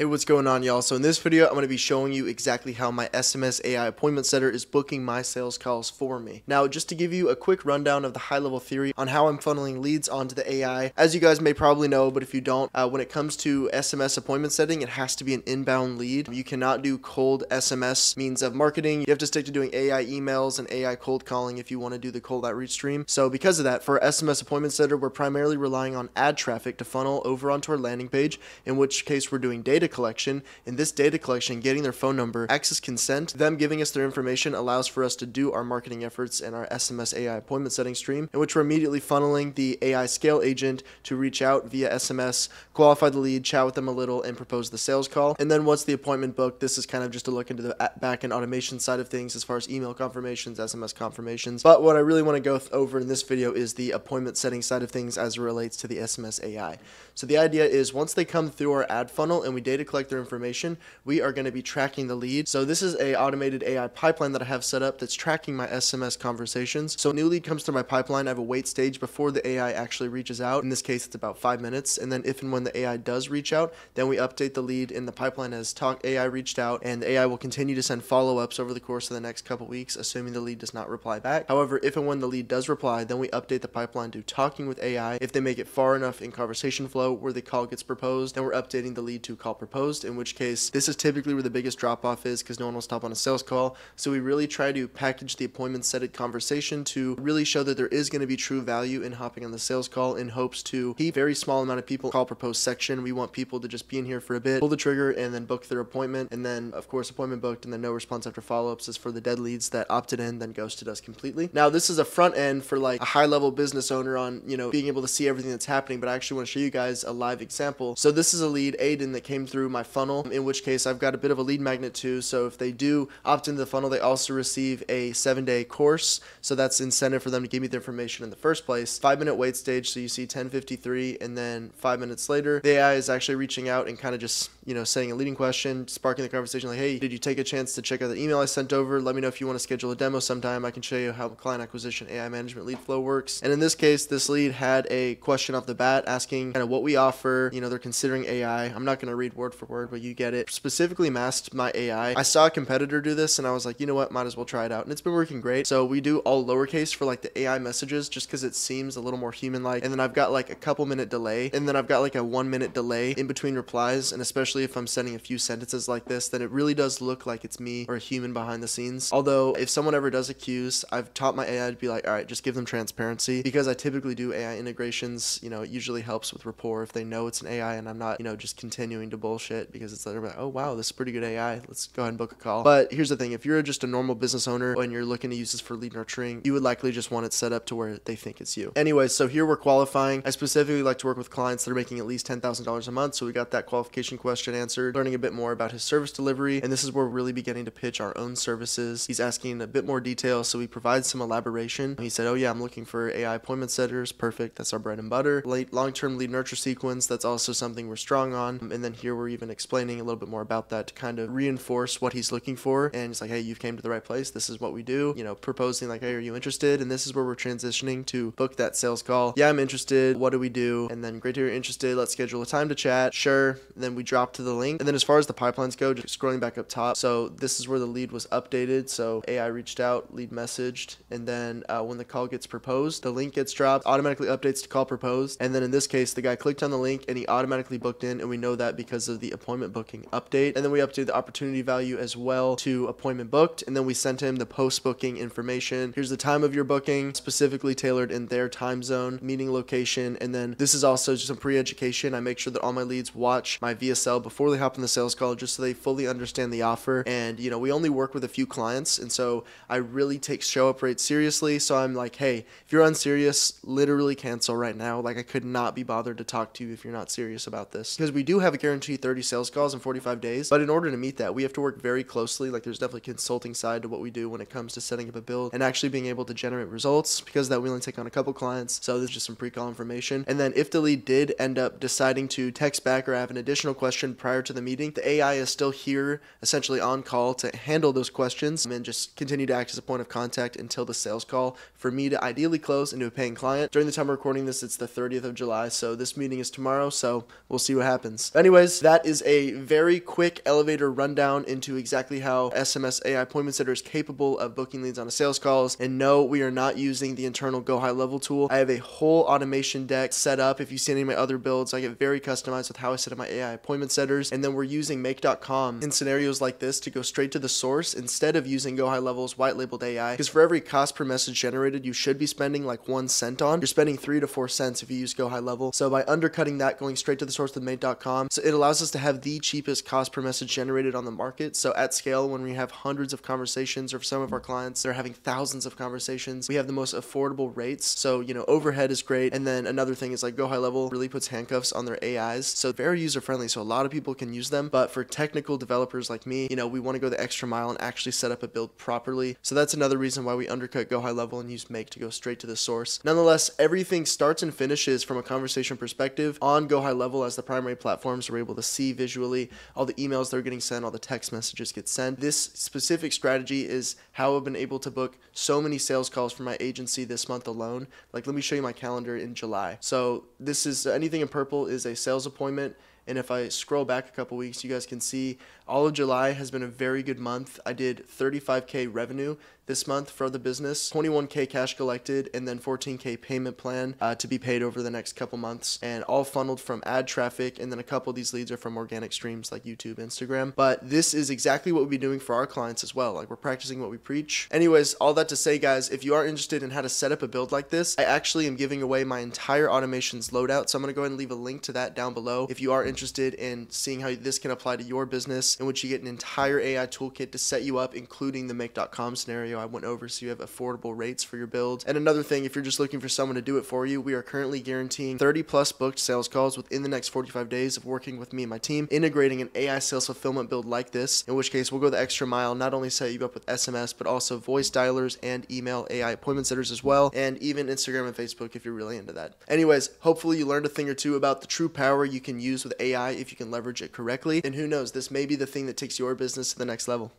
Hey, what's going on, y'all? So in this video, I'm going to be showing you exactly how my SMS AI appointment setter is booking my sales calls for me. Now, just to give you a quick rundown of the high-level theory on how I'm funneling leads onto the AI, as you guys may probably know, but if you don't, uh, when it comes to SMS appointment setting, it has to be an inbound lead. You cannot do cold SMS means of marketing. You have to stick to doing AI emails and AI cold calling if you want to do the cold outreach stream. So because of that, for SMS appointment setter, we're primarily relying on ad traffic to funnel over onto our landing page, in which case we're doing data collection. In this data collection, getting their phone number, access consent, them giving us their information allows for us to do our marketing efforts in our SMS AI appointment setting stream, in which we're immediately funneling the AI scale agent to reach out via SMS, qualify the lead, chat with them a little, and propose the sales call. And then once the appointment booked, this is kind of just a look into the back end automation side of things as far as email confirmations, SMS confirmations. But what I really want to go over in this video is the appointment setting side of things as it relates to the SMS AI. So the idea is once they come through our ad funnel and we data collect their information, we are going to be tracking the lead. So this is a automated AI pipeline that I have set up that's tracking my SMS conversations. So a new lead comes through my pipeline. I have a wait stage before the AI actually reaches out. In this case, it's about five minutes. And then if and when the AI does reach out, then we update the lead in the pipeline as talk AI reached out and the AI will continue to send follow-ups over the course of the next couple weeks, assuming the lead does not reply back. However, if and when the lead does reply, then we update the pipeline to talking with AI. If they make it far enough in conversation flow where the call gets proposed, then we're updating the lead to call proposed, in which case this is typically where the biggest drop off is because no one will stop on a sales call. So we really try to package the appointment set it conversation to really show that there is going to be true value in hopping on the sales call in hopes to keep very small amount of people call proposed section. We want people to just be in here for a bit, pull the trigger, and then book their appointment. And then, of course, appointment booked, and then no response after follow ups is for the dead leads that opted in, then ghosted us completely. Now, this is a front end for like a high level business owner on, you know, being able to see everything that's happening, but I actually want to show you guys a live example. So this is a lead Aiden that came through my funnel, in which case I've got a bit of a lead magnet too. So if they do opt into the funnel, they also receive a seven day course. So that's incentive for them to give me the information in the first place. Five minute wait stage. So you see 1053 and then five minutes later, the AI is actually reaching out and kind of just, you know, saying a leading question, sparking the conversation like, hey, did you take a chance to check out the email I sent over? Let me know if you want to schedule a demo sometime. I can show you how client acquisition AI management lead flow works. And in this case, this lead had a question off the bat asking kind of what we offer. You know, they're considering AI. I'm not going to read word for word, but you get it. Specifically masked my AI. I saw a competitor do this and I was like, you know what, might as well try it out. And it's been working great. So we do all lowercase for like the AI messages just because it seems a little more human like. And then I've got like a couple minute delay. And then I've got like a one minute delay in between replies. And especially if I'm sending a few sentences like this, then it really does look like it's me or a human behind the scenes. Although if someone ever does accuse, I've taught my AI to be like, all right, just give them transparency because I typically do AI integrations. You know, it usually helps with rapport if they know it's an AI and I'm not, you know, just continuing to bullshit because it's like, oh wow, this is pretty good AI. Let's go ahead and book a call. But here's the thing: if you're just a normal business owner and you're looking to use this for lead nurturing, you would likely just want it set up to where they think it's you. Anyway, so here we're qualifying. I specifically like to work with clients that are making at least ten thousand dollars a month. So we got that qualification question answered, learning a bit more about his service delivery, and this is where we're really beginning to pitch our own services. He's asking a bit more detail, so we provide some elaboration. He said, "Oh yeah, I'm looking for AI appointment setters. Perfect. That's our bread and butter. Late long-term lead nurture sequence. That's also something we're strong on. And then here we're even explaining a little bit more about that to kind of reinforce what he's looking for. And he's like, hey, you've came to the right place. This is what we do. You know, proposing like, hey, are you interested? And this is where we're transitioning to book that sales call. Yeah, I'm interested. What do we do? And then great to hear interested. Let's schedule a time to chat. Sure. And then we drop to the link. And then as far as the pipelines go, just scrolling back up top. So this is where the lead was updated. So AI reached out, lead messaged, and then uh, when the call gets proposed, the link gets dropped, automatically updates to call proposed. And then in this case, the guy clicked on the link and he automatically booked in. And we know that because the appointment booking update. And then we updated the opportunity value as well to appointment booked. And then we sent him the post booking information. Here's the time of your booking, specifically tailored in their time zone, meeting location. And then this is also just some pre education. I make sure that all my leads watch my VSL before they hop in the sales call just so they fully understand the offer. And, you know, we only work with a few clients. And so I really take show up rate seriously. So I'm like, hey, if you're unserious, literally cancel right now. Like, I could not be bothered to talk to you if you're not serious about this. Because we do have a guaranteed 30 sales calls in 45 days. But in order to meet that, we have to work very closely. Like, there's definitely consulting side to what we do when it comes to setting up a build and actually being able to generate results because that we only take on a couple clients. So there's just some pre call information. And then if the lead did end up deciding to text back or have an additional question prior to the meeting, the AI is still here essentially on call to handle those questions and just continue to act as a point of contact until the sales call for me to ideally close into a paying client. During the time of recording this, it's the 30th of July. So this meeting is tomorrow. So we'll see what happens. Anyways, that that is a very quick elevator rundown into exactly how SMS AI appointment setter is capable of booking leads on a sales calls. And no, we are not using the internal Go High Level tool. I have a whole automation deck set up. If you see any of my other builds, I get very customized with how I set up my AI appointment setters. And then we're using Make.com in scenarios like this to go straight to the source instead of using Go High Level's white labeled AI. Because for every cost per message generated, you should be spending like one cent on. You're spending three to four cents if you use Go High Level. So by undercutting that, going straight to the source with Make.com, so it allows us to have the cheapest cost per message generated on the market. So at scale, when we have hundreds of conversations, or some of our clients, they're having thousands of conversations, we have the most affordable rates. So, you know, overhead is great. And then another thing is like Go High Level really puts handcuffs on their AIs. So very user friendly. So a lot of people can use them. But for technical developers like me, you know, we want to go the extra mile and actually set up a build properly. So that's another reason why we undercut Go High Level and use Make to go straight to the source. Nonetheless, everything starts and finishes from a conversation perspective on Go High Level as the primary platforms so we're able to see visually all the emails they're getting sent, all the text messages get sent. This specific strategy is how I've been able to book so many sales calls for my agency this month alone. Like, let me show you my calendar in July. So, this is anything in purple is a sales appointment. And if I scroll back a couple weeks, you guys can see all of July has been a very good month. I did 35K revenue this month for the business, 21K cash collected, and then 14K payment plan uh, to be paid over the next couple months, and all funneled from ad traffic. And then a couple of these leads are from organic streams like YouTube, Instagram. But this is exactly what we'll be doing for our clients as well. Like we're practicing what we preach. Anyways, all that to say, guys, if you are interested in how to set up a build like this, I actually am giving away my entire automations loadout. So I'm going to go ahead and leave a link to that down below if you are interested in seeing how this can apply to your business, in which you get an entire AI toolkit to set you up, including the make.com scenario I went over so you have affordable rates for your build. And another thing, if you're just looking for someone to do it for you, we are currently guaranteeing 30 plus booked sales calls within the next 45 days of working with me and my team, integrating an AI sales fulfillment build like this, in which case we'll go the extra mile, not only set you up with SMS, but also voice dialers and email AI appointment setters as well, and even Instagram and Facebook if you're really into that. Anyways, hopefully you learned a thing or two about the true power you can use with AI if you can leverage it correctly. And who knows, this may be the thing that takes your business to the next level.